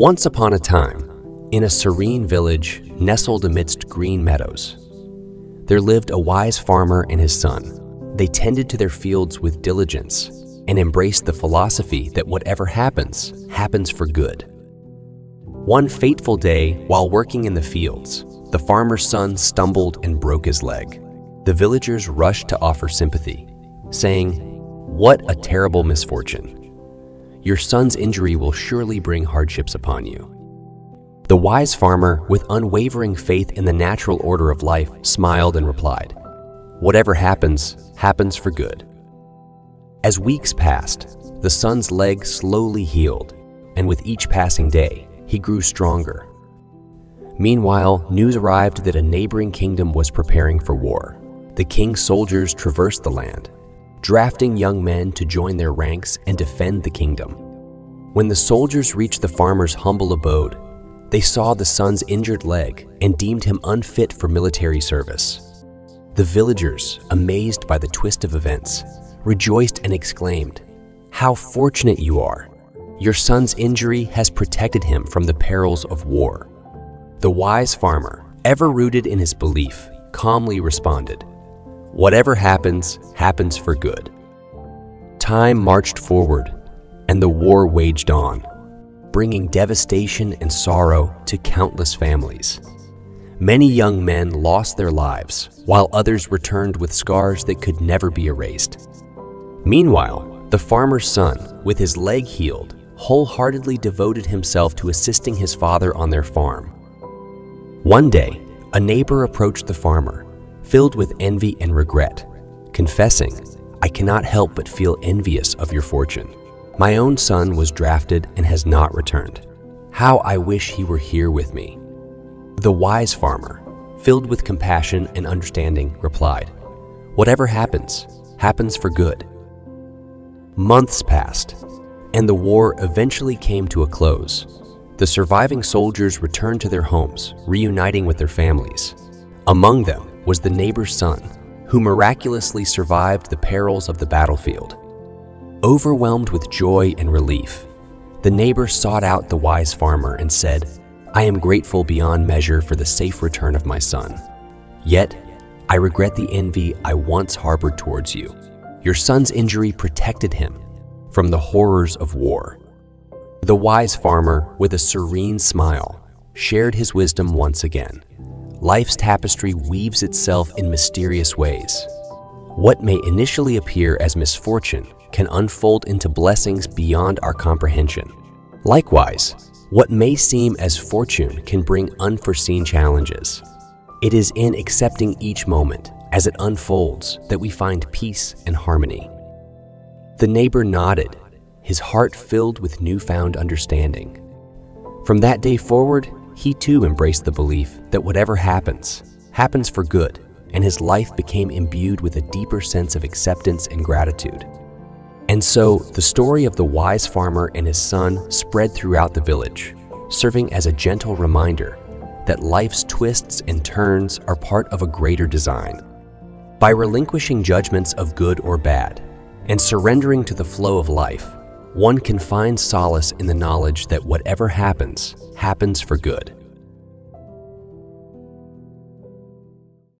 Once upon a time, in a serene village nestled amidst green meadows, there lived a wise farmer and his son. They tended to their fields with diligence and embraced the philosophy that whatever happens, happens for good. One fateful day, while working in the fields, the farmer's son stumbled and broke his leg. The villagers rushed to offer sympathy, saying, What a terrible misfortune! Your son's injury will surely bring hardships upon you. The wise farmer, with unwavering faith in the natural order of life, smiled and replied, Whatever happens, happens for good. As weeks passed, the son's leg slowly healed, and with each passing day, he grew stronger. Meanwhile, news arrived that a neighboring kingdom was preparing for war. The king's soldiers traversed the land, drafting young men to join their ranks and defend the kingdom. When the soldiers reached the farmer's humble abode, they saw the son's injured leg and deemed him unfit for military service. The villagers, amazed by the twist of events, rejoiced and exclaimed, How fortunate you are! Your son's injury has protected him from the perils of war. The wise farmer, ever rooted in his belief, calmly responded, Whatever happens, happens for good. Time marched forward, and the war waged on bringing devastation and sorrow to countless families. Many young men lost their lives, while others returned with scars that could never be erased. Meanwhile, the farmer's son, with his leg healed, wholeheartedly devoted himself to assisting his father on their farm. One day, a neighbor approached the farmer, filled with envy and regret, confessing, I cannot help but feel envious of your fortune. My own son was drafted and has not returned. How I wish he were here with me. The wise farmer, filled with compassion and understanding, replied, Whatever happens, happens for good. Months passed, and the war eventually came to a close. The surviving soldiers returned to their homes, reuniting with their families. Among them was the neighbor's son, who miraculously survived the perils of the battlefield. Overwhelmed with joy and relief, the neighbor sought out the wise farmer and said, I am grateful beyond measure for the safe return of my son. Yet, I regret the envy I once harbored towards you. Your son's injury protected him from the horrors of war. The wise farmer, with a serene smile, shared his wisdom once again. Life's tapestry weaves itself in mysterious ways. What may initially appear as misfortune can unfold into blessings beyond our comprehension. Likewise, what may seem as fortune can bring unforeseen challenges. It is in accepting each moment as it unfolds that we find peace and harmony. The neighbor nodded, his heart filled with newfound understanding. From that day forward, he too embraced the belief that whatever happens, happens for good, and his life became imbued with a deeper sense of acceptance and gratitude. And so the story of the wise farmer and his son spread throughout the village, serving as a gentle reminder that life's twists and turns are part of a greater design. By relinquishing judgments of good or bad and surrendering to the flow of life, one can find solace in the knowledge that whatever happens, happens for good.